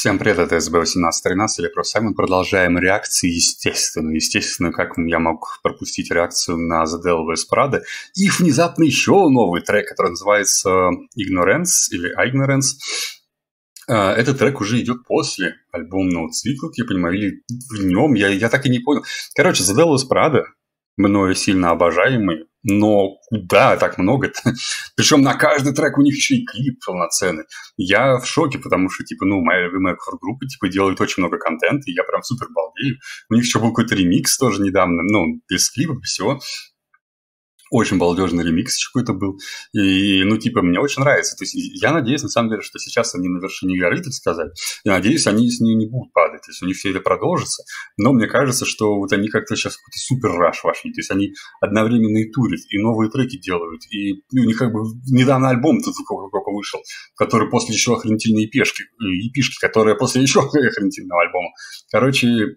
Всем привет, это СБ-1813 или просто мы продолжаем реакции, естественно. Естественно, как я мог пропустить реакцию на The Devil Wears Prada. И внезапно еще новый трек, который называется Ignorance или Ignorance. А, этот трек уже идет после альбомного цикла, я понимаю, или в нем, я, я так и не понял. Короче, The Devil Wears Prada, мною сильно обожаемый, но куда так много-то? Причем на каждый трек у них еще и клип полноценный. Я в шоке, потому что, типа, ну, моя любимая группа, типа, делает очень много контента, и я прям супер балдею. У них еще был какой-то ремикс тоже недавно, ну, без клипа, без всего. Очень балдежный ремикс какой-то был. И, ну, типа, мне очень нравится. То есть я надеюсь, на самом деле, что сейчас они на вершине горы, так сказать. Я надеюсь, они с нее не будут падать. То есть у них все это продолжится. Но мне кажется, что вот они как-то сейчас какой-то супер раш вошли. То есть они одновременно и турят, и новые треки делают. И ну, у них как бы недавно альбом тут только вышел, который после еще охренительной епешки, епишки, которая после еще охренительного альбома. Короче,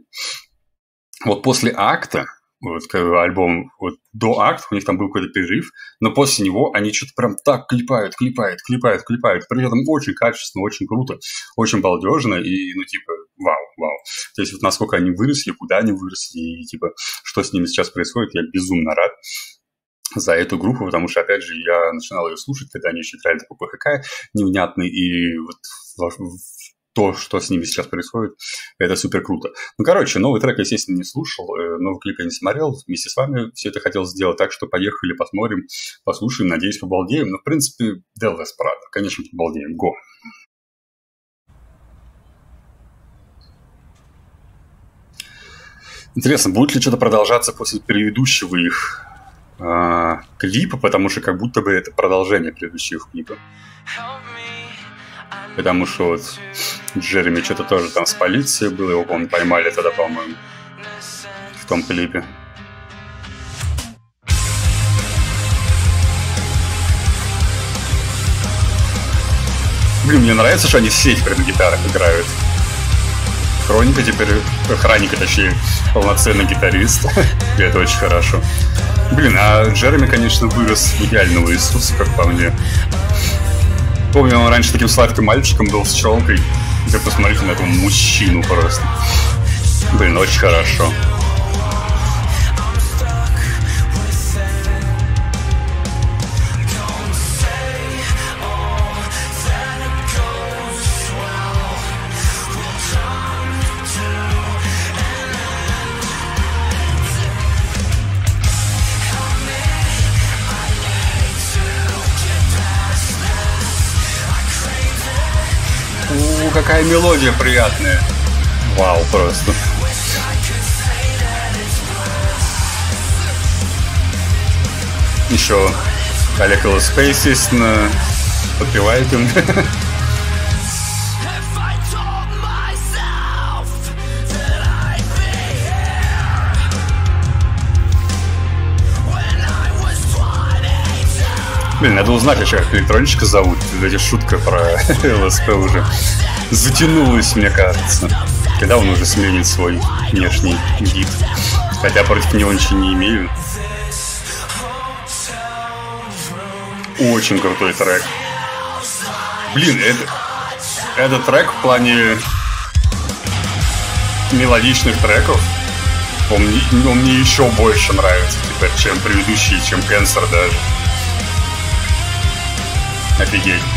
вот после акта вот альбом вот до акт, у них там был какой-то перерыв, но после него они что-то прям так клепают, клепают, клепают, клепают. При этом очень качественно, очень круто, очень балдежно и, ну, типа, вау, вау. То есть вот насколько они выросли, куда они выросли, и, типа, что с ними сейчас происходит, я безумно рад за эту группу, потому что, опять же, я начинал ее слушать, когда они еще играли такой ПХК невнятный, и вот то, что с ними сейчас происходит, это супер круто. Ну, короче, новый трек, естественно, не слушал, э, новый клип я не смотрел, вместе с вами все это хотел сделать, так что поехали, посмотрим, послушаем, надеюсь, побалдеем. Но, в принципе, Del Desperado, конечно, побалдеем, го! Интересно, будет ли что-то продолжаться после предыдущего их э, клипа, потому что как будто бы это продолжение предыдущего клипа. Потому что вот Джереми что-то тоже там с полицией было, его, по поймали тогда, по-моему, в том клипе. Блин, мне нравится, что они все теперь на гитарах играют. Хроника теперь, Хроника, точнее, полноценный гитарист. И это очень хорошо. Блин, а Джереми, конечно, вырос в идеального Иисуса, как по мне. Помню, он раньше таким сладким мальчиком был с челкой. Теперь посмотрите на этого мужчину просто. Блин, очень хорошо. Какая мелодия приятная. Вау, просто. Еще Олег Space, естественно, подпевает им. Блин, надо узнать вообще, как электрончика зовут. Эти шутка про ЛСП уже затянулась, мне кажется. Когда он уже сменит свой внешний вид. Хотя против него ничего не имею. Очень крутой трек. Блин, это, этот трек в плане мелодичных треков, он, он мне еще больше нравится теперь, чем предыдущий, чем Кенсер даже. I figured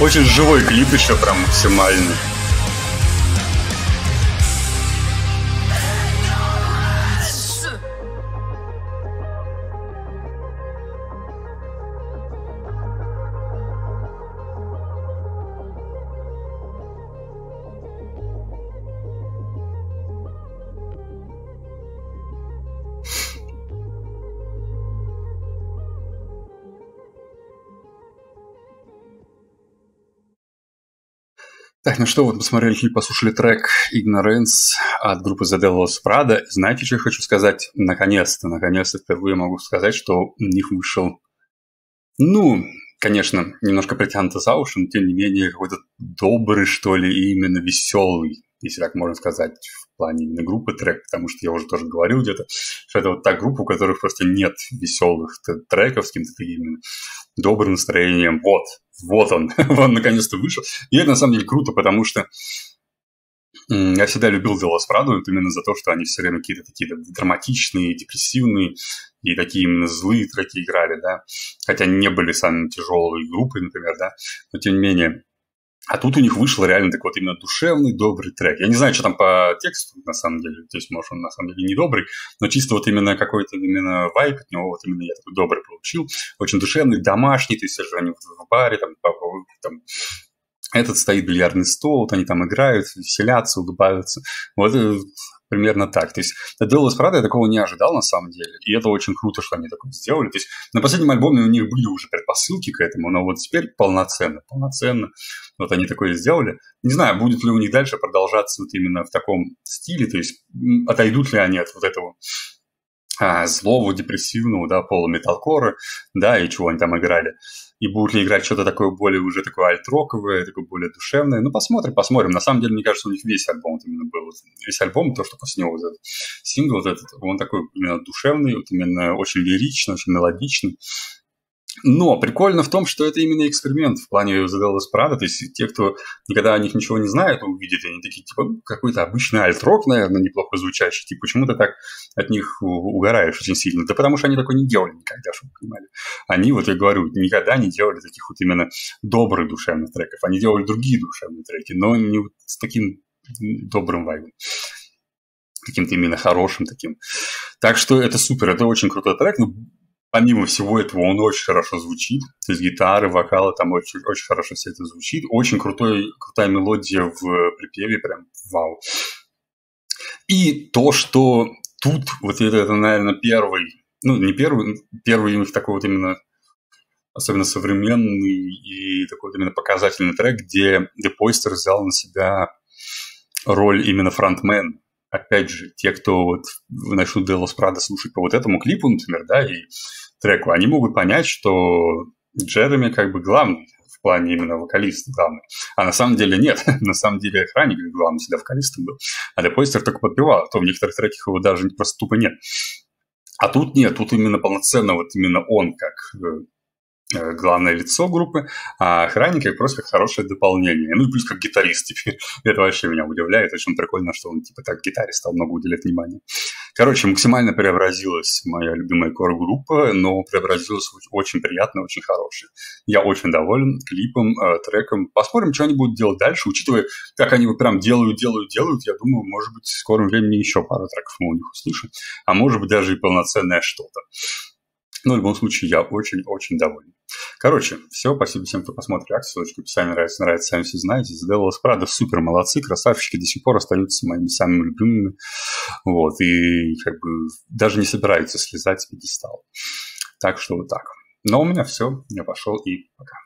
Очень живой клип еще прям максимальный. Так, ну что, вот посмотрели клип, послушали трек Ignorance от группы The Devil's Prada. Знаете, что я хочу сказать? Наконец-то, наконец-то впервые могу сказать, что у них вышел, ну, конечно, немножко притянуто за уши, но тем не менее какой-то добрый, что ли, и именно веселый, если так можно сказать, в плане именно группы трек, потому что я уже тоже говорил где-то, что это вот та группа, у которых просто нет веселых треков с каким-то таким добрым настроением. Вот, вот он, он наконец-то вышел. И это на самом деле круто, потому что я всегда любил Делос Прадо именно за то, что они все время какие-то такие драматичные, депрессивные и такие именно злые треки играли, да. Хотя не были самыми тяжелой группой, например, да. Но тем не менее, а тут у них вышел реально такой вот именно душевный, добрый трек. Я не знаю, что там по тексту, на самом деле. То есть, может, он на самом деле не добрый, но чисто вот именно какой-то именно вайп от него, вот именно я такой добрый получил. Очень душевный, домашний, то есть, они в баре, там, там этот стоит бильярдный стол, вот они там играют, веселятся, улыбаются. Вот э, примерно так. То есть Делос Прада я такого не ожидал на самом деле, и это очень круто, что они такое сделали. То есть на последнем альбоме у них были уже предпосылки к этому, но вот теперь полноценно, полноценно вот они такое сделали. Не знаю, будет ли у них дальше продолжаться вот именно в таком стиле, то есть отойдут ли они от вот этого а, злого, депрессивного, да, полуметалкора, да, и чего они там играли и будут ли играть что-то такое более уже такое альт-роковое, такое более душевное. Ну, посмотрим, посмотрим. На самом деле, мне кажется, у них весь альбом вот именно был. Весь альбом, то, что после него вот этот сингл, вот этот, он такой именно душевный, вот именно очень лиричный, очень мелодичный. Но прикольно в том, что это именно эксперимент в плане The Dallas Prada. То есть те, кто никогда о них ничего не знает, увидят, они такие, типа, какой-то обычный альт-рок, наверное, неплохо звучащий. Типа, почему ты так от них угораешь очень сильно? Да потому что они такое не делали никогда, чтобы вы понимали. Они, вот я говорю, никогда не делали таких вот именно добрых душевных треков. Они делали другие душевные треки, но не вот с таким добрым вайбом каким-то именно хорошим таким. Так что это супер, это очень крутой трек. Ну, помимо всего этого, он очень хорошо звучит. То есть гитары, вокалы, там очень, очень хорошо все это звучит. Очень крутой, крутая мелодия в припеве, прям вау. И то, что тут, вот это, это наверное, первый, ну, не первый, первый у них такой вот именно особенно современный и такой вот именно показательный трек, где The Poister взял на себя роль именно фронтмен опять же, те, кто вот начнут Делос Прада слушать по вот этому клипу, например, да, и треку, они могут понять, что Джереми как бы главный в плане именно вокалиста главный. А на самом деле нет. на самом деле охранник главный всегда вокалистом был. А Депойстер только подпевал. А то в некоторых треках его даже просто тупо нет. А тут нет, тут именно полноценно вот именно он как Э, главное лицо группы, а охранник как просто как хорошее дополнение. Ну и плюс как гитарист теперь. Это вообще меня удивляет. Очень прикольно, что он типа так гитаре стал много уделять внимания. Короче, максимально преобразилась моя любимая кор-группа, но преобразилась очень приятно, очень хорошая. Я очень доволен клипом, э, треком. Посмотрим, что они будут делать дальше, учитывая, как они вот прям делают, делают, делают. Я думаю, может быть, в скором времени еще пару треков мы у них услышим, а может быть, даже и полноценное что-то. Но в любом случае я очень-очень доволен. Короче, все, спасибо всем, кто посмотрит реакцию, ссылочка в описании, нравится, нравится, сами все знаете. Сделала Прада супер молодцы, красавчики, до сих пор остаются моими самыми любимыми. Вот, и как бы даже не собираются слезать с пьедестала. Так что вот так. Но у меня все, я пошел и пока.